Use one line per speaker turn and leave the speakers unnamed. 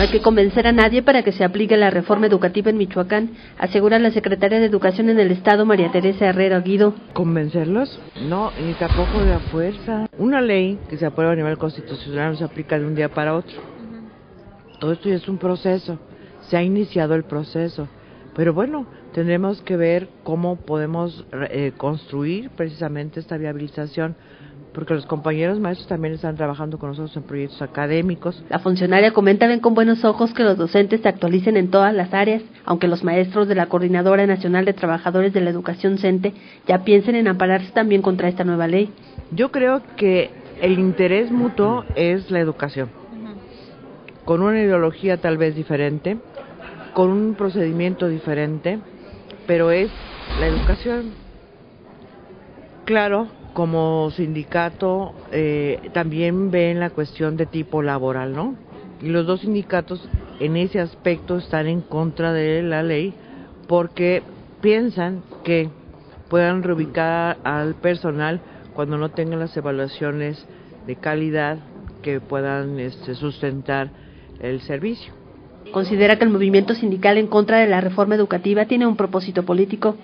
No hay que convencer a nadie para que se aplique la reforma educativa en Michoacán, asegura la secretaria de Educación en el Estado, María Teresa Herrera Guido.
¿Convencerlos? No, ni tampoco de la fuerza. Una ley que se aprueba a nivel constitucional no se aplica de un día para otro. Todo esto ya es un proceso. Se ha iniciado el proceso. Pero bueno, tendremos que ver cómo podemos eh, construir precisamente esta viabilización porque los compañeros maestros también están trabajando con nosotros en proyectos académicos.
La funcionaria comenta ven con buenos ojos que los docentes se actualicen en todas las áreas, aunque los maestros de la Coordinadora Nacional de Trabajadores de la Educación CENTE ya piensen en ampararse también contra esta nueva ley.
Yo creo que el interés mutuo es la educación, con una ideología tal vez diferente, con un procedimiento diferente, pero es la educación. Claro, como sindicato eh, también ven la cuestión de tipo laboral, ¿no? Y los dos sindicatos en ese aspecto están en contra de la ley porque piensan que puedan reubicar al personal cuando no tengan las evaluaciones de calidad que puedan este, sustentar el servicio.
Considera que el movimiento sindical en contra de la reforma educativa tiene un propósito político